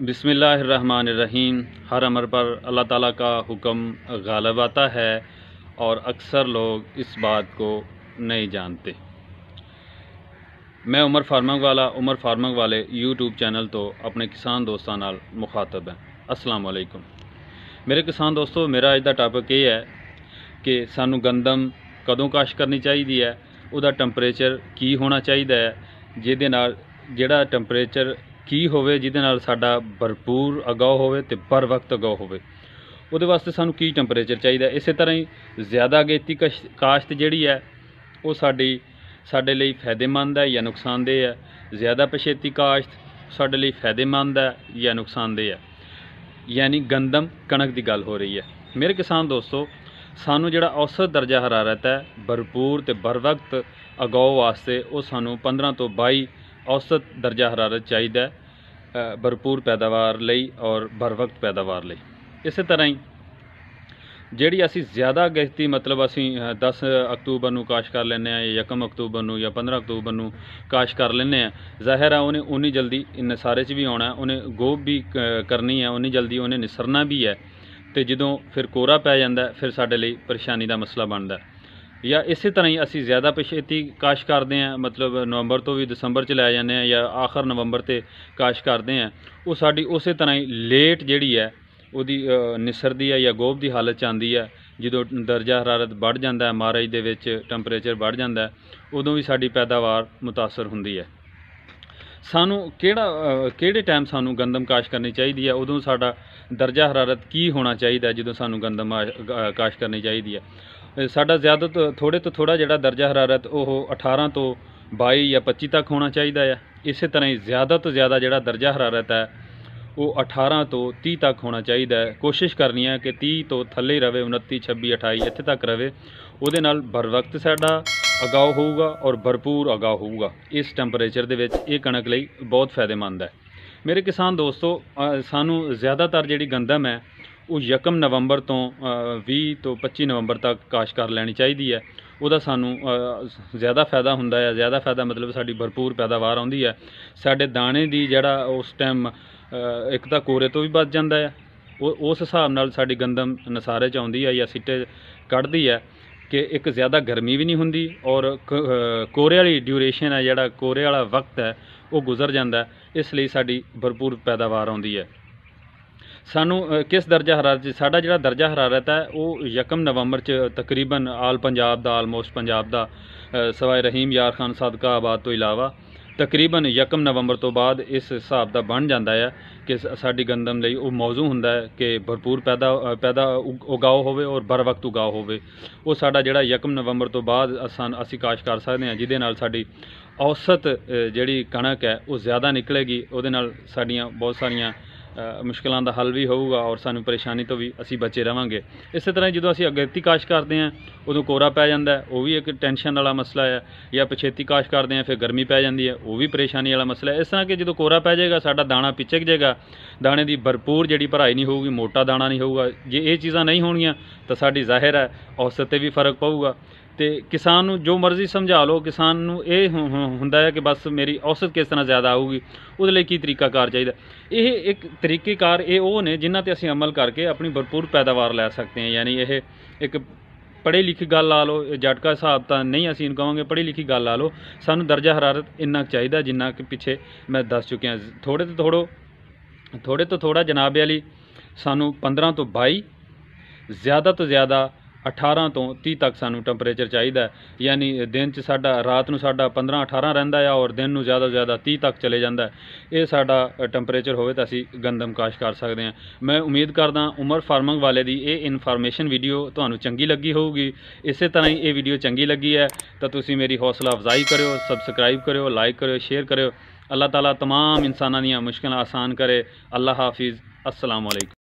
बिस्मिल्लाहिर्रहमानिर्रहीम हर अमर पर अल्लाह ताला का हुक्म गालब आता है और अक्सर लोग इस बात को नहीं जानते मैं उमर फार्मंग वाला उमर फार्मंग वाले YouTube ਚੈਨਲ ਤੋਂ ਆਪਣੇ ਕਿਸਾਨ ਦੋਸਤਾਂ ਨਾਲ ਮੁਖਾਤਬ ਹਾਂ ਅਸਲਾਮ ਵਾਲੇਕੁਮ ਮੇਰੇ ਕਿਸਾਨ ਦੋਸਤੋ ਮੇਰਾ ਅੱਜ ਦਾ ਟਾਪਿਕ ਇਹ ਹੈ ਕਿ ਸਾਨੂੰ ਗੰਦਮ ਕਦੋਂ ਕਾਸ਼ ਕਰਨੀ ਚਾਹੀਦੀ ਹੈ ਉਹਦਾ ਟੈਂਪਰੇਚਰ ਕੀ ਹੋਣਾ ਚਾਹੀਦਾ ਹੈ ਜਿਹਦੇ ਨਾਲ ਜਿਹੜਾ ਟੈਂਪਰੇਚਰ ਕੀ ਹੋਵੇ ਜਿਹਦੇ ਨਾਲ ਸਾਡਾ ਭਰਪੂਰ ਅਗਾਉ ਹੋਵੇ ਤੇ ਪਰ ਵਕਤ ਅਗਾਉ ਹੋਵੇ। ਉਹਦੇ ਵਾਸਤੇ ਸਾਨੂੰ ਕੀ ਟੈਂਪਰੇਚਰ ਚਾਹੀਦਾ? ਇਸੇ ਤਰ੍ਹਾਂ ਹੀ ਜ਼ਿਆਦਾ ਅਗੇਤੀ ਕਸ਼- ਕਾਸ਼ਤ ਜਿਹੜੀ ਹੈ, ਉਹ ਸਾਡੀ, ਸਾਡੇ ਲਈ ਫਾਇਦੇਮੰਦ ਹੈ ਜਾਂ ਨੁਕਸਾਨਦੇਹ ਹੈ। ਜ਼ਿਆਦਾ ਪਛੇਤੀ ਕਾਸ਼ਤ ਸਾਡੇ ਲਈ ਫਾਇਦੇਮੰਦ ਹੈ ਜਾਂ ਨੁਕਸਾਨਦੇਹ ਹੈ। ਯਾਨੀ ਗੰਦਮ ਕਣਕ ਦੀ ਗੱਲ ਹੋ ਰਹੀ ਹੈ। ਮੇਰੇ ਕਿਸਾਨ ਦੋਸਤੋ, ਸਾਨੂੰ ਜਿਹੜਾ ਔਸਤ ਦਰਜਾ ਹਰਾਰਤ ਹੈ, ਭਰਪੂਰ ਤੇ ਬਰਵਕਤ ਅਗਾਉ ਵਾਸਤੇ ਉਹ ਸਾਨੂੰ 15 ਤੋਂ 22 ਔਸਤ ਦਰਜਾ ਹਰਾਰਤ ਚਾਹੀਦਾ ਭਰਪੂਰ ਪੈਦਾਵਾਰ ਲਈ ਔਰ ਬਰ ਵਕਤ ਪੈਦਾਵਾਰ ਲਈ ਇਸੇ ਤਰ੍ਹਾਂ ਹੀ ਜਿਹੜੀ ਅਸੀਂ ਜ਼ਿਆਦਾ ਗਹਿਤੀ ਮਤਲਬ ਅਸੀਂ ਅ, 10 ਅਕਤੂਬਰ ਨੂੰ ਕਾਸ਼ ਕਰ ਲੈਂਦੇ ਆ ਜਾਂ 1 ਅਕਤੂਬਰ ਨੂੰ ਜਾਂ 15 ਅਕਤੂਬਰ ਨੂੰ ਕਾਸ਼ ਕਰ ਲੈਂਦੇ ਆ ਜ਼ਾਹਿਰ ਆ ਉਹਨੇ ਉਨੀ ਜਲਦੀ ਨਸਾਰੇ 'ਚ ਵੀ ਆਉਣਾ ਉਹਨੇ ਗੋਬ ਵੀ ਕਰਨੀ ਹੈ ਉਨੀ ਜਲਦੀ ਉਹਨੇ ਨਿਸਰਨਾ ਵੀ ਹੈ ਤੇ ਜਦੋਂ ਫਿਰ ਕੋਰਾ ਪੈ ਜਾਂਦਾ ਫਿਰ ਸਾਡੇ ਲਈ ਪਰੇਸ਼ਾਨੀ ਦਾ ਮਸਲਾ ਬਣਦਾ ਜਾਂ ਇਸੇ ਤਰ੍ਹਾਂ ਹੀ ਅਸੀਂ ਜ਼ਿਆਦਾ ਪਛੇਤੀ ਕਾਸ਼ ਕਰਦੇ ਹਾਂ, ਮਤਲਬ ਨਵੰਬਰ ਤੋਂ ਵੀ ਦਸੰਬਰ ਚ ਲੈ ਜਾਂਦੇ ਹਾਂ ਜਾਂ ਆਖਰ ਨਵੰਬਰ ਤੇ ਕਾਸ਼ ਕਰਦੇ ਹਾਂ, ਉਹ ਸਾਡੀ ਉਸੇ ਤਰ੍ਹਾਂ ਹੀ ਲੇਟ ਜਿਹੜੀ ਹੈ, ਉਹਦੀ ਨਿਸਰਦੀ ਹੈ ਜਾਂ ਗੋਭ ਦੀ ਹਾਲਤ ਚ ਆਉਂਦੀ ਹੈ, ਜਦੋਂ ਦਰਜਾ ਹਰਾਰਤ ਵੱਧ ਜਾਂਦਾ ਹੈ ਮਾਰਚ ਦੇ ਵਿੱਚ ਟੈਂਪਰੇਚਰ ਵੱਧ ਜਾਂਦਾ ਉਦੋਂ ਵੀ ਸਾਡੀ ਪੈਦਾਵਾਰ ਮੁਤਾਸਰ ਹੁੰਦੀ ਹੈ। ਸਾਨੂੰ ਕਿਹੜਾ ਕਿਹੜੇ ਟਾਈਮ ਸਾਨੂੰ ਗੰਦਮ ਕਾਸ਼ ਕਰਨੀ ਚਾਹੀਦੀ ਹੈ, ਉਦੋਂ ਸਾਡਾ ਦਰਜਾ ਹਰਾਰਤ ਕੀ ਹੋਣਾ ਚਾਹੀਦਾ ਜਦੋਂ ਸਾਨੂੰ ਗੰਦਮ ਕਾਸ਼ ਕਰਨੀ ਚਾਹੀਦੀ ਹੈ? ਸਾਡਾ ਜ਼ਿਆਦਾ ਤੋਂ ਥੋੜੇ ਤੋਂ ਥੋੜਾ ਜਿਹੜਾ ਦਰਜਾ ਹਰਾਰਤ ਉਹ 18 ਤੋਂ 22 ਜਾਂ 25 ਤੱਕ ਹੋਣਾ ਚਾਹੀਦਾ ਹੈ ਇਸੇ ਤਰ੍ਹਾਂ ਹੀ ਜ਼ਿਆਦਾ ਤੋਂ ਜ਼ਿਆਦਾ ਜਿਹੜਾ ਦਰਜਾ ਹਰਾਰਤ ਹੈ, ਉਹ 18 ਤੋਂ 30 ਤੱਕ ਹੋਣਾ ਚਾਹੀਦਾ ਹੈ। ਕੋਸ਼ਿਸ਼ ਕਰਨੀ ਹੈ ਕਿ 30 ਤੋਂ ਥੱਲੇ ਰਵੇ 29 26 28 ਇੱਥੇ ਤੱਕ ਰਵੇ। ਉਹਦੇ ਨਾਲ ਬਰ ਵਕਤ ਸਾਡਾ ਅਗਾਉ ਹੋਊਗਾ ਔਰ ਭਰਪੂਰ ਅਗਾਉ ਹੋਊਗਾ। ਇਸ ਟੈਂਪਰੇਚਰ ਦੇ ਵਿੱਚ ਇਹ ਕਣਕ ਲਈ ਬਹੁਤ ਫਾਇਦੇਮੰਦ ਹੈ। ਮੇਰੇ ਕਿਸਾਨ ਦੋਸਤੋ ਸਾਨੂੰ ਜ਼ਿਆਦਾਤਰ ਜਿਹੜੀ ਗੰਦਮ ਹੈ ਉਹ ਯਕਮ ਨਵੰਬਰ ਤੋਂ ਅ, 20 ਤੋਂ 25 ਨਵੰਬਰ ਤੱਕ ਕਾਸ਼ ਕਰ ਲੈਣੀ ਚਾਹੀਦੀ ਹੈ। ਉਹਦਾ ਸਾਨੂੰ ਜ਼ਿਆਦਾ ਫਾਇਦਾ ਹੁੰਦਾ ਹੈ ਜ਼ਿਆਦਾ ਫਾਇਦਾ ਮਤਲਬ ਸਾਡੀ ਭਰਪੂਰ ਪੈਦਾਵਾਰ ਆਉਂਦੀ ਹੈ। ਸਾਡੇ ਦਾਣੇ ਦੀ ਜਿਹੜਾ ਉਸ ਟਾਈਮ ਇੱਕ ਤਾਂ ਕੋਰੇ ਤੋਂ ਵੀ ਬਚ ਜਾਂਦਾ ਹੈ। ਉਹ ਉਸ ਹਿਸਾਬ ਨਾਲ ਸਾਡੀ ਗੰਦਮ ਨਸਾਰੇ ਚ ਆਉਂਦੀ ਹੈ ਜਾਂ ਸਿੱਟੇ ਕੱਢਦੀ ਹੈ ਕਿ ਇੱਕ ਜ਼ਿਆਦਾ ਗਰਮੀ ਵੀ ਨਹੀਂ ਹੁੰਦੀ ਔਰ ਕ- ਕੋਰੇ ਵਾਲੀ ਡਿਊਰੇਸ਼ਨ ਹੈ ਜਿਹੜਾ ਕੋਰੇ ਵਾਲਾ ਵਕਤ ਹੈ ਉਹ ਗੁਜ਼ਰ ਜਾਂਦਾ ਇਸ ਲਈ ਸਾਡੀ ਭਰਪੂਰ ਪੈਦਾਵਾਰ ਆਉਂਦੀ ਹੈ। ਸਾਨੂੰ ਕਿਸ ਦਰਜਾ ਹਰਾਰਤ 'ਚ, ਸਾਡਾ ਜਿਹੜਾ ਦਰਜਾ ਹਰਾਰਤ ਹੈ, ਉਹ ਯਕਮ ਨਵੰਬਰ ਚ ਤਕਰੀਬਨ ਆਲ ਪੰਜਾਬ ਦਾ, ਆਲਮੋਸਟ ਪੰਜਾਬ ਦਾ ਸਵਾਏ ਰਹੀਮ, ਯਾਰ ਖਾਨ ਸਦਕਾ ਆਬਾਦ ਤੋਂ ਇਲਾਵਾ ਤਕਰੀਬਨ ਯਕਮ ਨਵੰਬਰ ਤੋਂ ਬਾਅਦ ਇਸ ਹਿਸਾਬ ਦਾ ਬਣ ਜਾਂਦਾ ਹੈ ਕਿ ਸ- ਸਾਡੀ ਗੰਦਮ ਲਈ ਉਹ ਮੌਜੂ ਹੁੰਦਾ ਹੈ ਕਿ ਭਰਪੂਰ ਪੈਦਾ ਪੈਦਾ ਉਗ- ਉਗਾਓ ਹੋਵੇ ਔਰ ਬਰ ਵਕਤ ਉਗਾਓ ਹੋਵੇ। ਉਹ ਸਾਡਾ ਜਿਹੜਾ ਯਕਮ ਨਵੰਬਰ ਤੋਂ ਬਾਅਦ ਅਸਾਂ, ਅਸੀਂ ਕਾਸ਼ ਕਰ ਸਕਦੇ ਹਾਂ, ਜਿਹਦੇ ਨਾਲ ਸਾਡੀ ਔਸਤ ਜਿਹੜੀ ਕਣਕ ਹੈ, ਉਹ ਜ਼ਿਆਦਾ ਨਿਕਲੇਗੀ, ਉਹਦੇ ਨਾਲ ਸਾਡੀਆਂ ਬਹੁਤ ਸਾਰੀਆਂ ਮੁਸ਼ਕਲਾਂ ਦਾ ਹੱਲ ਵੀ ਹੋਊਗਾ ਔਰ ਸਾਨੂੰ ਪਰੇਸ਼ਾਨੀ ਤੋਂ ਵੀ ਅਸੀਂ ਬਚੇ ਰਵਾਂਗੇ। ਇਸੇ ਤਰ੍ਹਾਂ ਹੀ ਜਦੋਂ ਅਸੀਂ ਅਗੇਤੀ ਕਾਸ਼ ਕਰਦੇ ਹਾਂ, ਉਦੋਂ ਕੋਰਾ ਪੈ ਜਾਂਦਾ ਉਹ ਵੀ ਇੱਕ ਟੈਨਸ਼ਨ ਵਾਲਾ ਮਸਲਾ ਹੈ ਜਾਂ ਪਿਛੇਤੀ ਕਾਸ਼ ਕਰਦੇ ਹਾਂ, ਫਿਰ ਗਰਮੀ ਪੈ ਜਾਂਦੀ ਹੈ, ਉਹ ਵੀ ਪਰੇਸ਼ਾਨੀ ਵਾਲਾ ਮਸਲਾ ਹੈ। ਇਸ ਤਰ੍ਹਾਂ ਕਿ ਜਦੋਂ ਕੋਰਾ ਪੈ ਜਾਏਗਾ, ਸਾਡਾ ਦਾਣਾ ਪਿਚਕ ਜਾਏਗਾ, ਦਾਣੇ ਦੀ ਭਰਪੂਰ ਜਿਹੜੀ ਭਰਾਈ ਨਹੀਂ ਹੋਊਗੀ, ਮੋਟਾ ਦਾਣਾ ਨਹੀਂ ਹੋਊਗਾ, ਜੇ ਇਹ ਚੀਜ਼ਾਂ ਨਹੀਂ ਹੋਣਗੀਆਂ, ਤਾਂ ਸਾਡੀ ਜ਼ਾਹਿਰ ਹੈ ਔਸਤ ਤੇ ਵੀ ਫ਼ਰਕ ਪਊਗਾ। ਤੇ ਕਿਸਾਨ ਨੂੰ ਜੋ ਮਰਜ਼ੀ ਸਮਝਾ ਲਓ, ਕਿਸਾਨ ਨੂੰ ਇਹ ਹੁ- ਹੁੰਦਾ ਹੈ ਕਿ ਬਸ ਮੇਰੀ ਔਸਤ ਕਿਸ ਤਰ੍ਹਾਂ ਜ਼ਿਆਦਾ ਆਊਗੀ, ਉਹਦੇ ਲਈ ਕੀ ਤਰੀਕਾਕਾਰ ਚਾਹੀਦਾ। ਇਹ ਇੱਕ ਤਰੀਕੇਕਾਰ ਇਹ ਉਹ ਨੇ ਜਿਨ੍ਹਾਂ ਤੇ ਅਸੀਂ ਅਮਲ ਕਰਕੇ ਆਪਣੀ ਭਰਪੂਰ ਪੈਦਾਵਾਰ ਲੈ ਸਕਦੇ ਹਾਂ। ਯਾਨੀ ਇਹ ਇੱਕ ਪੜ੍ਹੇ ਲਿਖੀ ਗੱਲ ਲਾ ਲਓ ਜਟਕਾ ਹਿਸਾਬ ਤਾਂ ਨਹੀਂ ਅਸੀਂ ਇਹਨੂੰ ਕਹਾਂਗੇ ਪੜ੍ਹੀ ਲਿਖੀ ਗੱਲ ਲਾ ਲਓ, ਸਾਨੂੰ ਦਰਜਾ ਹਰਾਰਤ ਇੰਨਾ ਕੁ ਚਾਹੀਦਾ ਜਿੰਨਾ ਕਿ ਪਿੱਛੇ ਮੈਂ ਦੱਸ ਚੁੱਕਿਆ। ਥੋੜੇ ਤੋਂ ਥੋੜੋ ਥੋੜੇ ਤੋਂ ਥੋੜਾ ਜਨਾਬੇ ਵਾਲੀ ਸਾਨੂੰ 15 ਤੋਂ 22 ਜ਼ਿਆਦਾ ਤੋਂ ਜ਼ਿਆਦਾ 18 ਤੋਂ 30 ਤੱਕ ਸਾਨੂੰ ਟੈਂਪਰੇਚਰ ਚਾਹੀਦਾ ਹੈ। ਯਾਨੀ ਦਿਨ ਚ ਸਾਡਾ ਰਾਤ ਨੂੰ ਸਾਡਾ 15 18 ਰਹਿੰਦਾ ਹੈ ਔਰ ਦਿਨ ਨੂੰ ਜ਼ਿਆਦਾ ਤੋਂ ਜ਼ਿਆਦਾ 30 ਤੱਕ ਚਲੇ ਜਾਂਦਾ ਹੈ। ਇਹ ਸਾਡਾ ਟੈਂਪਰੇਚਰ ਹੋਵੇ ਤਾਂ ਅਸੀਂ ਗੰਦਮ ਕਾਸ਼ ਕਰ ਸਕਦੇ ਹਾਂ ਮੈਂ ਉਮੀਦ ਕਰਦਾ ਉਮਰ ਫਾਰਮਿੰਗ ਵਾਲੇ ਦੀ ਇਹ ਇਨਫੋਰਮੇਸ਼ਨ ਵੀਡੀਓ ਤੁਹਾਨੂੰ ਚੰਗੀ ਲੱਗੀ ਹੋਊਗੀ ਇਸੇ ਤਰ੍ਹਾਂ ਹੀ ਇਹ ਵੀਡੀਓ ਚੰਗੀ ਲੱਗੀ ਹੈ ਤਾਂ ਤੁਸੀਂ ਮੇਰੀ ਹੌਸਲਾ ਅਫਜ਼ਾਈ ਕਰਿਓ ਸਬਸਕ੍ਰਾਈਬ ਕਰਿਓ ਲਾਈਕ ਕਰਿਓ ਸ਼ੇਅਰ ਕਰਿਓ ਅੱਲਾਹ ਤਾਲਾ तमाम ਇਨਸਾਨਾਂ ਦੀਆਂ ਮੁਸ਼ਕਲਾਂ ਆਸਾਨ ਕਰੇ ਅੱਲਾਹ ਹਾਫਿਜ਼ ਅਸਲਾਮ ਵਾਲੇਕੁਮ